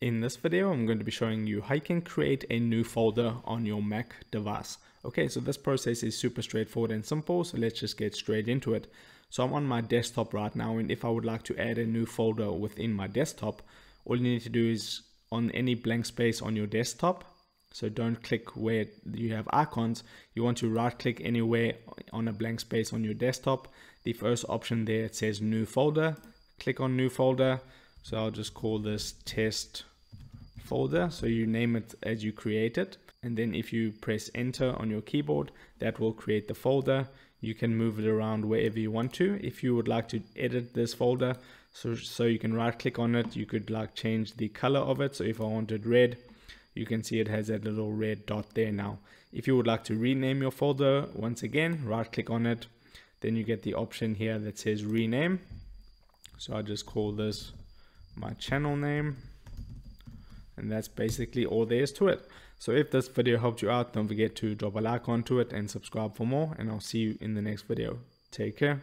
In this video, I'm going to be showing you how you can create a new folder on your Mac device. Okay, so this process is super straightforward and simple, so let's just get straight into it. So I'm on my desktop right now, and if I would like to add a new folder within my desktop, all you need to do is on any blank space on your desktop, so don't click where you have icons. You want to right click anywhere on a blank space on your desktop. The first option there, it says new folder. Click on new folder. So I'll just call this test folder. So you name it as you create it. And then if you press enter on your keyboard, that will create the folder. You can move it around wherever you want to. If you would like to edit this folder, so, so you can right click on it, you could like change the color of it. So if I wanted red, you can see it has that little red dot there now. If you would like to rename your folder, once again, right click on it. Then you get the option here that says rename. So I'll just call this my channel name. And that's basically all there is to it. So if this video helped you out, don't forget to drop a like onto it and subscribe for more. And I'll see you in the next video. Take care.